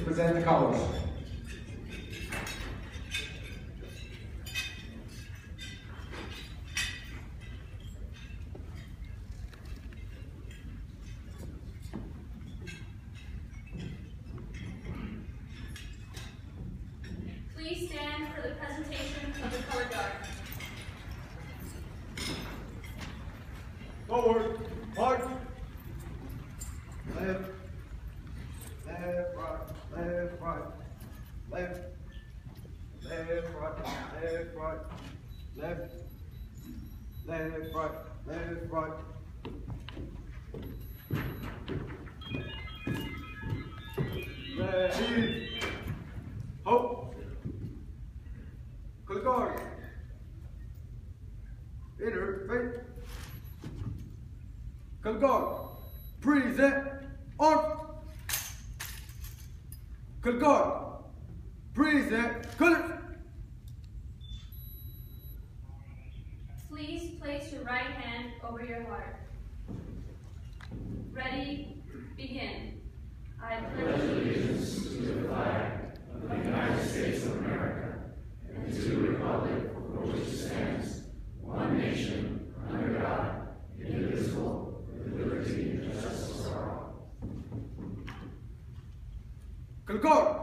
to present the colors. Please stand for the presentation of the color guard. Forward, march. Left, left, right, left, right, left, left, right, left, right, left, left, right, left, right. Ready, hope. Click guard. Inner, face. Color guard, present, on. Color guard, present, color. Please place your right hand over your heart. Ready, begin. I pledge Color guard,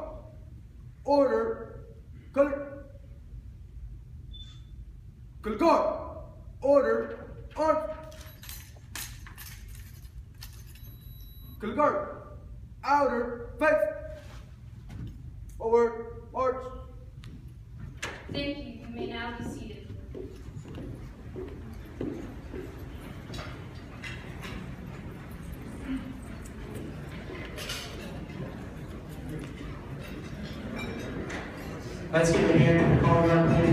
order. Color guard, order, on. Color guard, outer, face. Forward, march. Thank you. You may now be seated. Let's to the color guard, please.